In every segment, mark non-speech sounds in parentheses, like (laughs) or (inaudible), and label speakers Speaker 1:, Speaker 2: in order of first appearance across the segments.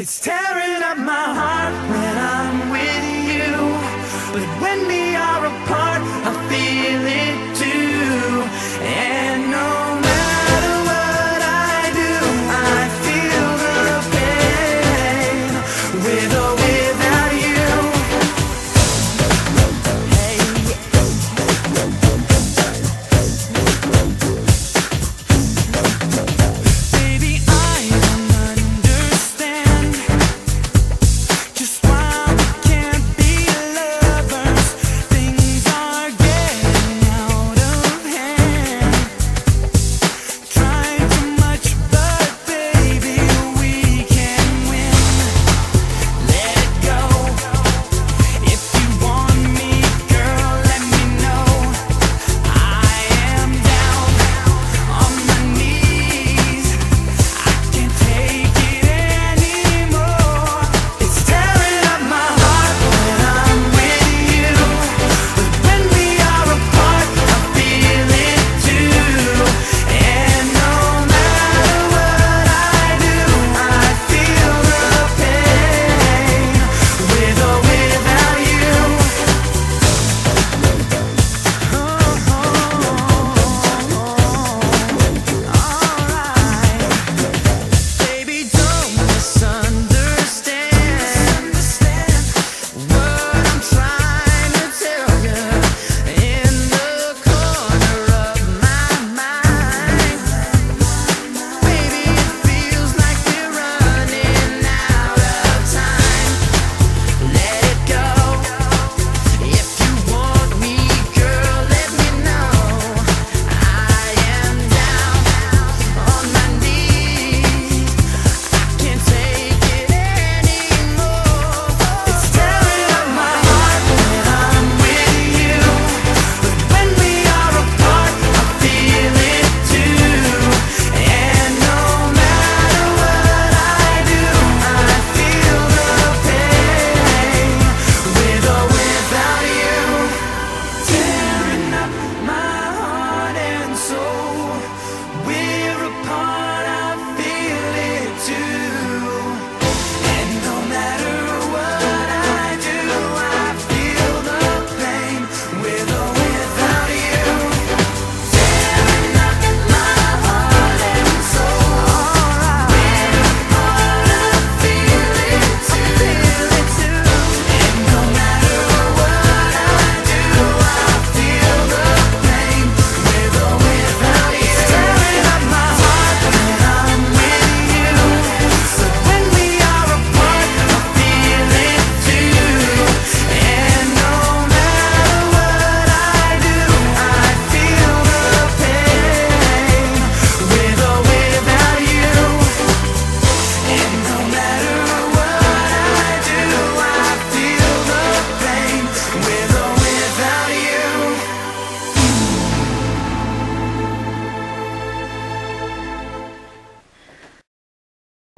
Speaker 1: It's tearing up my heart when I'm with you, but when me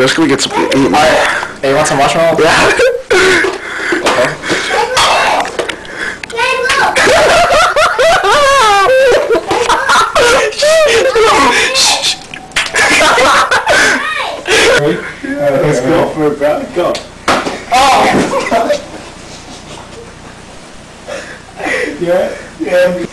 Speaker 2: Let's go get some to eat. Right.
Speaker 3: Hey, you want some marshmallow?
Speaker 2: Yeah.
Speaker 3: Let's go for it, bro. Go. Oh! yeah, yeah.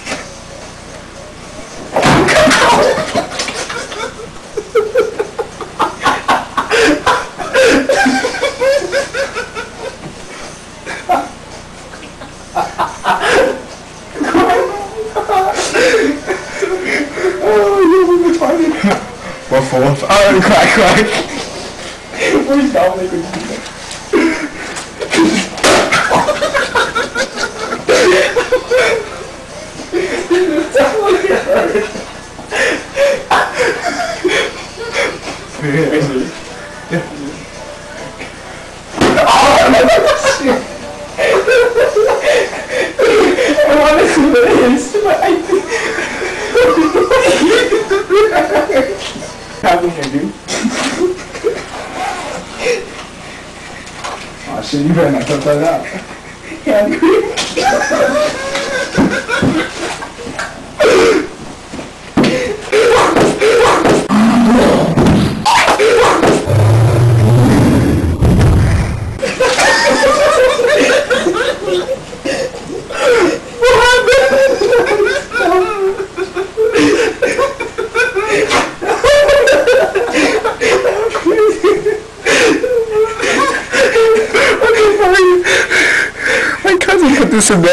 Speaker 3: Ruff ruff. Oh, crack crack. Where's Dominic when you do that? I want to see what it is, but I think in here, dude. oh shit, you better not cut that out. Yeah, (laughs)
Speaker 2: Isso bem.